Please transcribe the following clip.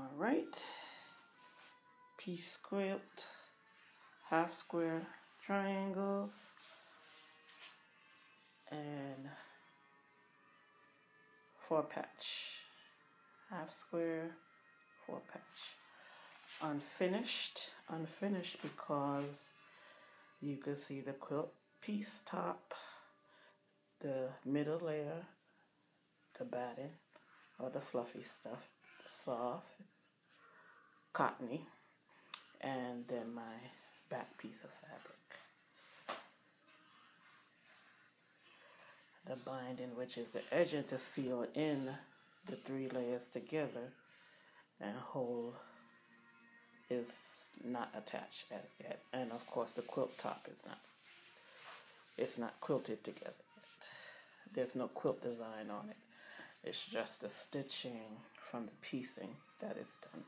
All right. Piece quilt, half square triangles, and four patch. Half square, four patch. Unfinished, unfinished because you can see the quilt piece top, the middle layer, the batting, or the fluffy stuff, soft, cottony, and then my back piece of fabric. The binding, which is the edging to seal in the three layers together and hold is not attached as yet. And of course the quilt top is not. It's not quilted together yet. There's no quilt design on it. It's just the stitching from the piecing that is done.